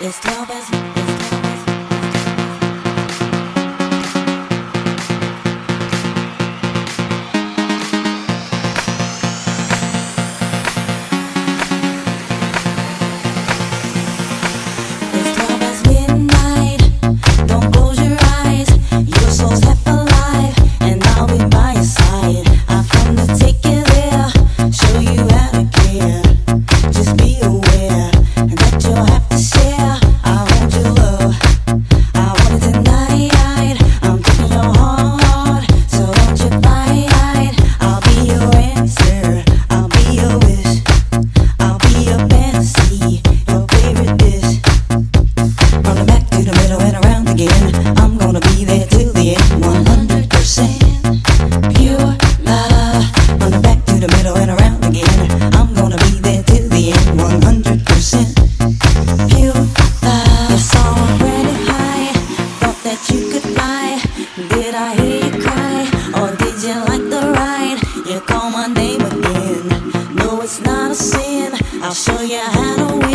it's love as I'll show you how to win